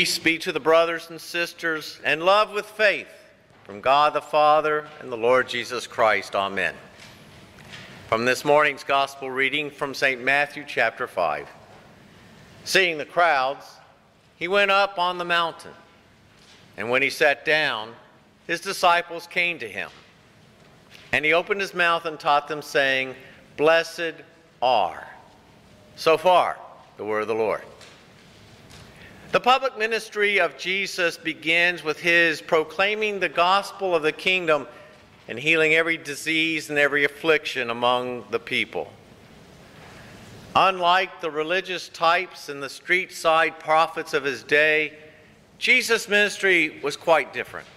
Peace be to the brothers and sisters, and love with faith from God the Father and the Lord Jesus Christ. Amen. From this morning's gospel reading from St. Matthew chapter 5. Seeing the crowds, he went up on the mountain, and when he sat down, his disciples came to him. And he opened his mouth and taught them, saying, Blessed are. So far, the word of the Lord. The public ministry of Jesus begins with his proclaiming the gospel of the kingdom and healing every disease and every affliction among the people. Unlike the religious types and the street side prophets of his day, Jesus' ministry was quite different.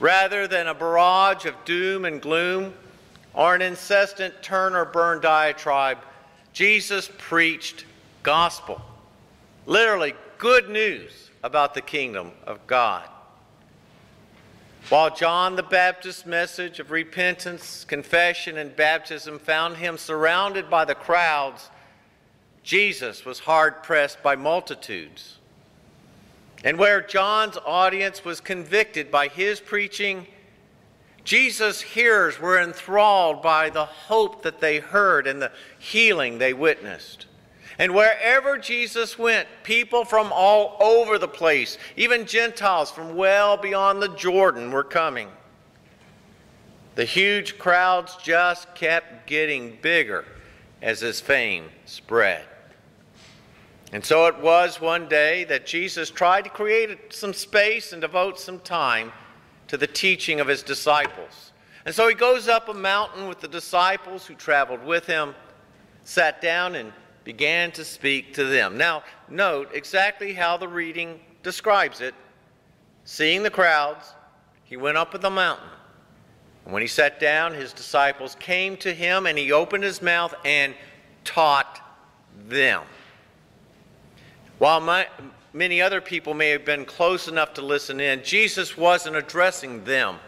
Rather than a barrage of doom and gloom or an incessant turn or burn diatribe, Jesus preached gospel literally good news about the kingdom of God. While John the Baptist's message of repentance, confession, and baptism found him surrounded by the crowds, Jesus was hard pressed by multitudes. And where John's audience was convicted by his preaching, Jesus' hearers were enthralled by the hope that they heard and the healing they witnessed. And wherever Jesus went, people from all over the place, even Gentiles from well beyond the Jordan, were coming. The huge crowds just kept getting bigger as his fame spread. And so it was one day that Jesus tried to create some space and devote some time to the teaching of his disciples. And so he goes up a mountain with the disciples who traveled with him, sat down and began to speak to them. Now, note exactly how the reading describes it. Seeing the crowds, he went up the mountain. And when he sat down, his disciples came to him, and he opened his mouth and taught them. While my, many other people may have been close enough to listen in, Jesus wasn't addressing them.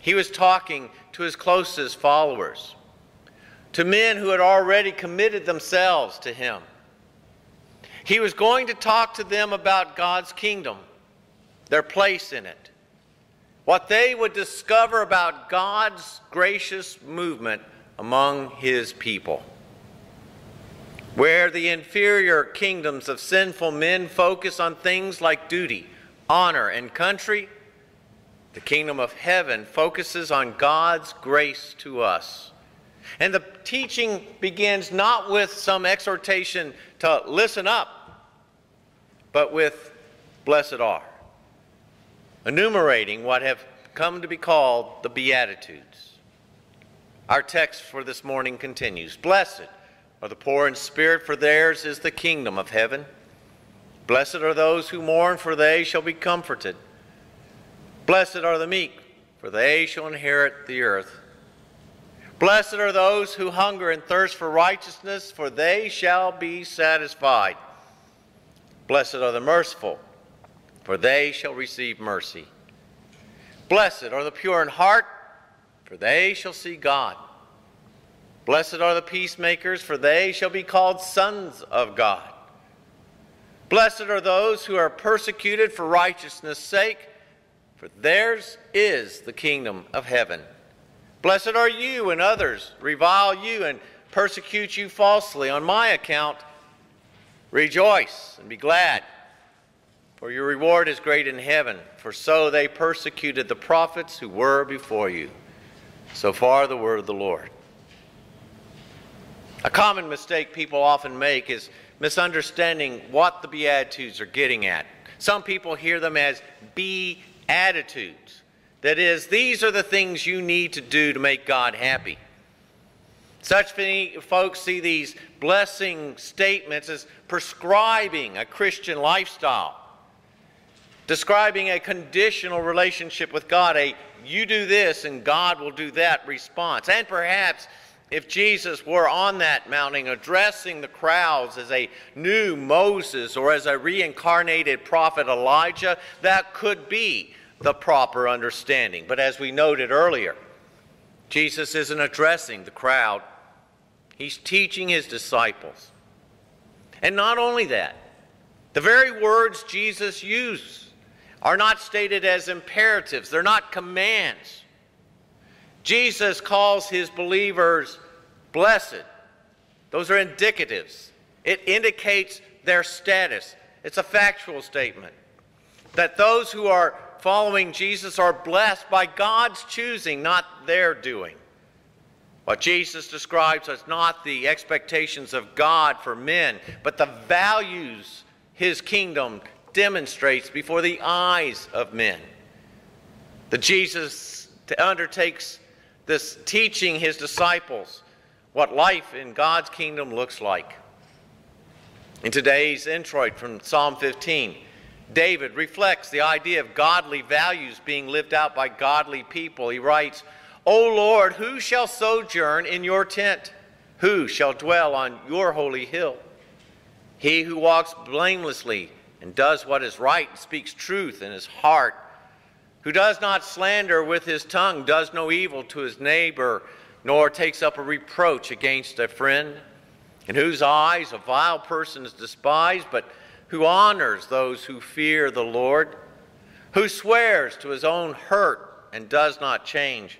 He was talking to his closest followers to men who had already committed themselves to him. He was going to talk to them about God's kingdom, their place in it, what they would discover about God's gracious movement among his people. Where the inferior kingdoms of sinful men focus on things like duty, honor, and country, the kingdom of heaven focuses on God's grace to us. And the teaching begins not with some exhortation to listen up, but with blessed are, enumerating what have come to be called the Beatitudes. Our text for this morning continues Blessed are the poor in spirit, for theirs is the kingdom of heaven. Blessed are those who mourn, for they shall be comforted. Blessed are the meek, for they shall inherit the earth. Blessed are those who hunger and thirst for righteousness, for they shall be satisfied. Blessed are the merciful, for they shall receive mercy. Blessed are the pure in heart, for they shall see God. Blessed are the peacemakers, for they shall be called sons of God. Blessed are those who are persecuted for righteousness' sake, for theirs is the kingdom of heaven. Blessed are you when others revile you and persecute you falsely on my account. Rejoice and be glad, for your reward is great in heaven, for so they persecuted the prophets who were before you. So far, the word of the Lord. A common mistake people often make is misunderstanding what the Beatitudes are getting at. Some people hear them as be attitudes. That is, these are the things you need to do to make God happy. Such folks see these blessing statements as prescribing a Christian lifestyle, describing a conditional relationship with God, a you do this and God will do that response. And perhaps if Jesus were on that mountain addressing the crowds as a new Moses or as a reincarnated prophet Elijah, that could be the proper understanding. But as we noted earlier, Jesus isn't addressing the crowd, he's teaching his disciples. And not only that, The very words Jesus used are not stated as imperatives, they're not commands. Jesus calls his believers blessed. Those are indicatives. It indicates their status. It's a factual statement that those who are following Jesus are blessed by God's choosing, not their doing. What Jesus describes as not the expectations of God for men, but the values his kingdom demonstrates before the eyes of men. That Jesus undertakes this teaching his disciples what life in God's kingdom looks like. In today's introit from Psalm 15, David reflects the idea of godly values being lived out by godly people. He writes, O Lord, who shall sojourn in your tent? Who shall dwell on your holy hill? He who walks blamelessly and does what is right and speaks truth in his heart, who does not slander with his tongue, does no evil to his neighbor, nor takes up a reproach against a friend, in whose eyes a vile person is despised, but who honors those who fear the Lord, who swears to his own hurt and does not change,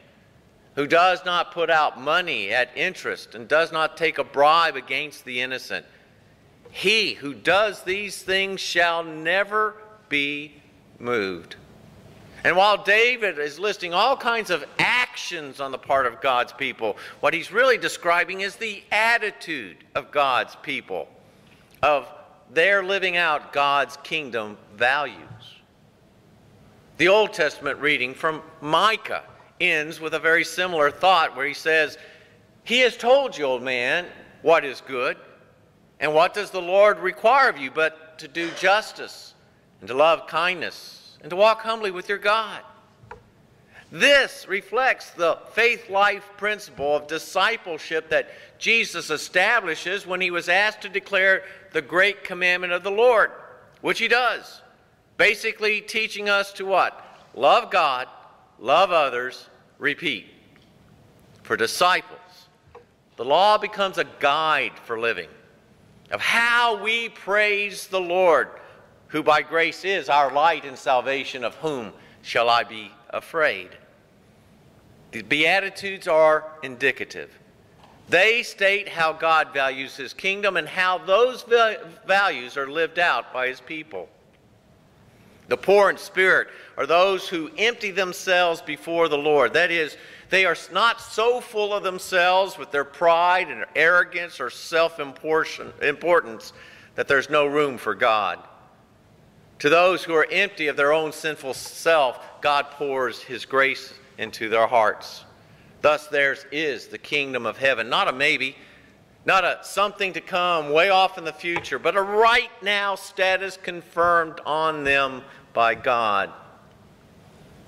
who does not put out money at interest and does not take a bribe against the innocent. He who does these things shall never be moved. And while David is listing all kinds of actions on the part of God's people, what he's really describing is the attitude of God's people, of they're living out God's kingdom values. The Old Testament reading from Micah ends with a very similar thought where he says, He has told you, old man, what is good, and what does the Lord require of you but to do justice and to love kindness and to walk humbly with your God. This reflects the faith life principle of discipleship that Jesus establishes when he was asked to declare the great commandment of the Lord, which he does. Basically, teaching us to what? Love God, love others, repeat. For disciples, the law becomes a guide for living, of how we praise the Lord, who by grace is our light and salvation, of whom shall I be afraid? The Beatitudes are indicative. They state how God values his kingdom and how those values are lived out by his people. The poor in spirit are those who empty themselves before the Lord. That is, they are not so full of themselves with their pride and arrogance or self importance that there's no room for God. To those who are empty of their own sinful self, God pours his grace into their hearts. Thus, theirs is the kingdom of heaven. Not a maybe, not a something to come way off in the future, but a right now status confirmed on them by God.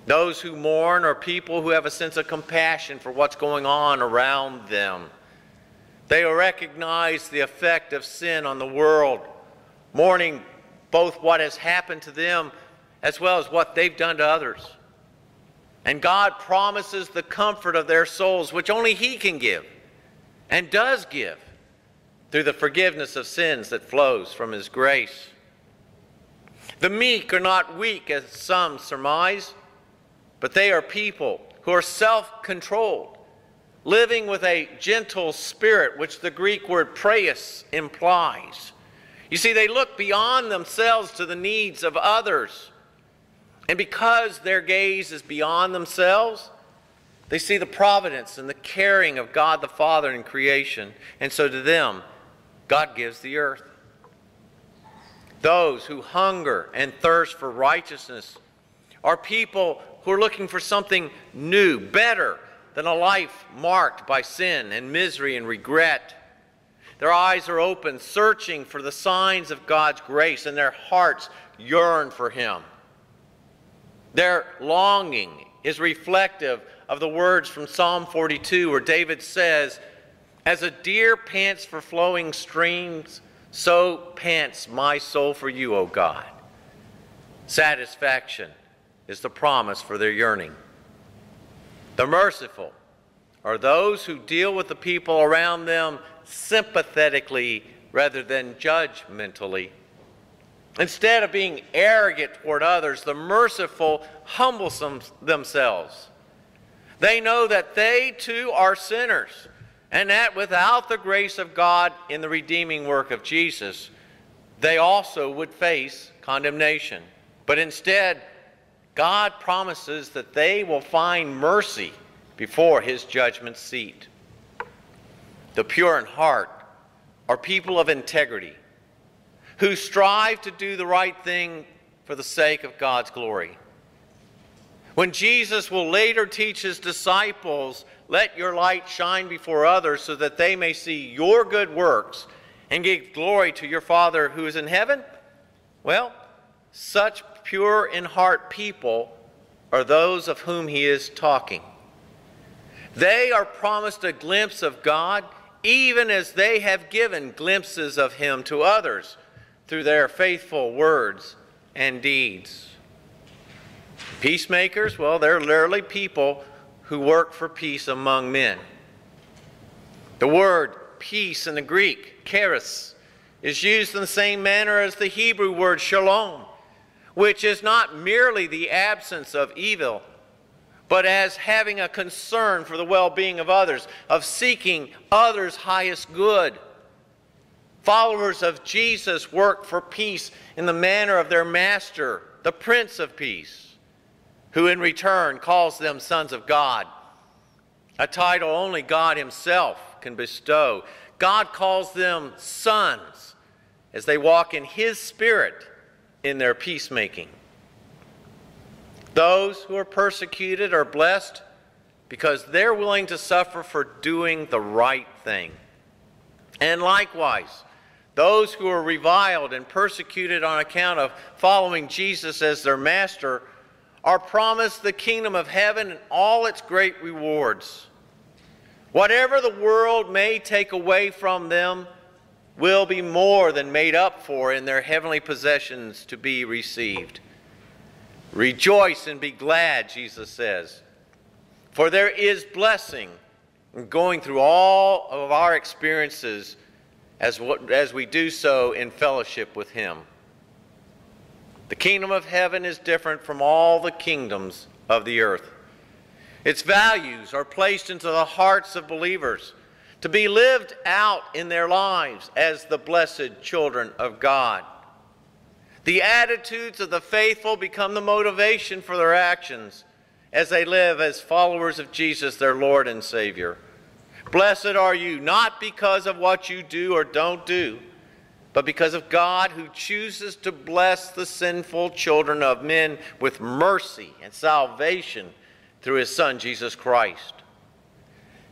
Those who mourn are people who have a sense of compassion for what's going on around them. They recognize the effect of sin on the world, mourning both what has happened to them as well as what they've done to others. And God promises the comfort of their souls, which only He can give and does give through the forgiveness of sins that flows from His grace. The meek are not weak, as some surmise, but they are people who are self controlled, living with a gentle spirit, which the Greek word praeus implies. You see, they look beyond themselves to the needs of others and because their gaze is beyond themselves, they see the providence and the caring of God the Father in creation. And so to them, God gives the earth. Those who hunger and thirst for righteousness are people who are looking for something new, better than a life marked by sin and misery and regret. Their eyes are open, searching for the signs of God's grace, and their hearts yearn for Him. Their longing is reflective of the words from Psalm 42, where David says, As a deer pants for flowing streams, so pants my soul for you, O God. Satisfaction is the promise for their yearning. The merciful are those who deal with the people around them sympathetically rather than judgmentally. Instead of being arrogant toward others, the merciful humble themselves. They know that they too are sinners, and that without the grace of God in the redeeming work of Jesus, they also would face condemnation. But instead, God promises that they will find mercy before his judgment seat. The pure in heart are people of integrity who strive to do the right thing for the sake of God's glory. When Jesus will later teach his disciples, let your light shine before others so that they may see your good works and give glory to your Father who is in heaven, well, such pure in heart people are those of whom he is talking. They are promised a glimpse of God, even as they have given glimpses of him to others through their faithful words and deeds. Peacemakers, well, they're literally people who work for peace among men. The word peace in the Greek, charis, is used in the same manner as the Hebrew word shalom, which is not merely the absence of evil, but as having a concern for the well being of others, of seeking others' highest good. Followers of Jesus work for peace in the manner of their master, the Prince of Peace, who in return calls them sons of God, a title only God Himself can bestow. God calls them sons as they walk in His Spirit in their peacemaking. Those who are persecuted are blessed because they're willing to suffer for doing the right thing. And likewise, those who are reviled and persecuted on account of following Jesus as their master are promised the kingdom of heaven and all its great rewards. Whatever the world may take away from them will be more than made up for in their heavenly possessions to be received. Rejoice and be glad, Jesus says, for there is blessing in going through all of our experiences as, what, as we do so in fellowship with Him. The kingdom of heaven is different from all the kingdoms of the earth. Its values are placed into the hearts of believers to be lived out in their lives as the blessed children of God. The attitudes of the faithful become the motivation for their actions as they live as followers of Jesus, their Lord and Savior. Blessed are you, not because of what you do or don't do, but because of God who chooses to bless the sinful children of men with mercy and salvation through his Son, Jesus Christ.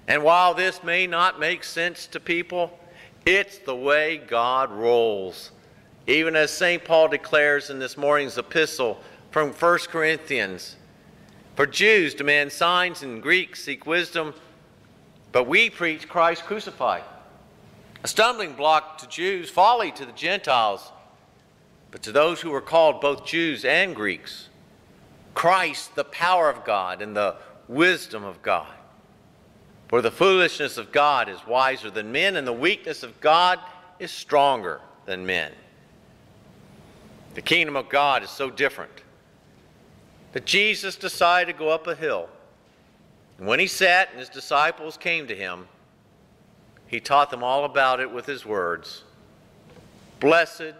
And while this may not make sense to people, it's the way God rolls. Even as St. Paul declares in this morning's epistle from 1 Corinthians For Jews demand signs, and Greeks seek wisdom but we preach Christ crucified. A stumbling block to Jews, folly to the Gentiles, but to those who are called both Jews and Greeks, Christ, the power of God and the wisdom of God. For the foolishness of God is wiser than men, and the weakness of God is stronger than men. The kingdom of God is so different that Jesus decided to go up a hill and when he sat and his disciples came to him, he taught them all about it with his words Blessed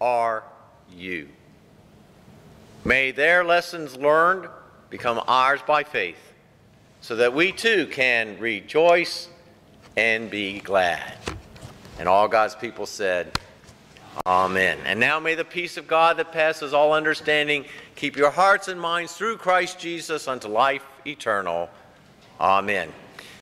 are you. May their lessons learned become ours by faith, so that we too can rejoice and be glad. And all God's people said, Amen. And now may the peace of God that passes all understanding keep your hearts and minds through Christ Jesus unto life eternal. Amen.